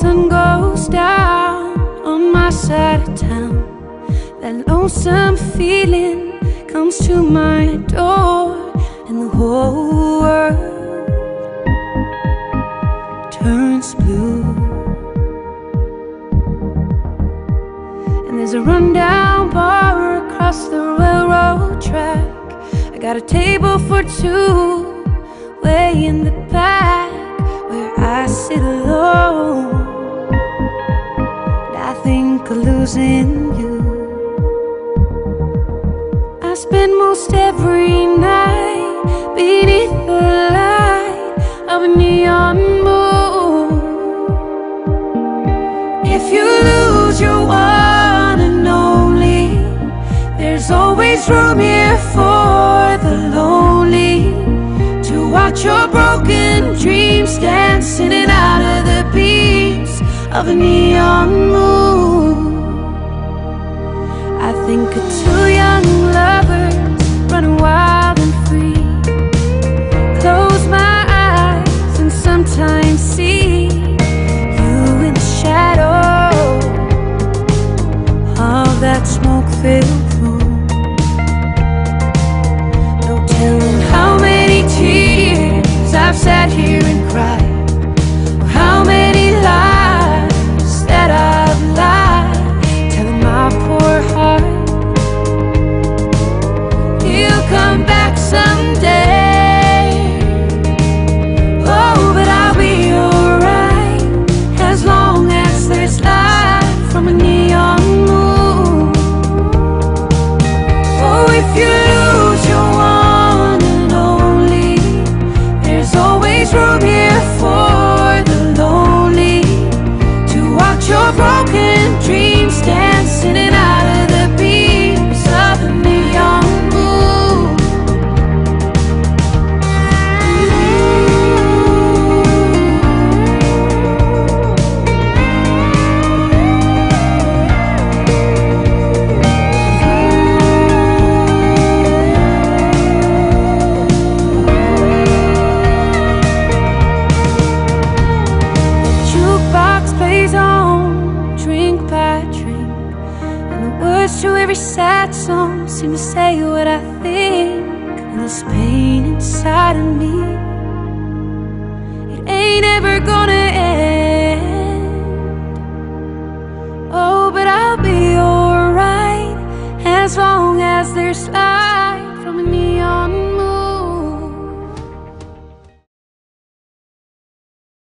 sun goes down on my side of town, that lonesome feeling comes to my door, and the whole world turns blue. And there's a rundown bar across the railroad track. I got a table for two way in the back where I sit alone. Losing you. I spend most every night beneath the light of a neon moon. If you lose your one and only, there's always room here for the lonely to watch your broken dreams dance in and out of the beams of a neon moon. Think of two young lovers running wild and free. Close my eyes and sometimes see you in the shadow of that smoke-filled room. Words to every sad song seem to say what I think. And this pain inside of me, it ain't ever gonna end. Oh, but I'll be alright as long as there's light.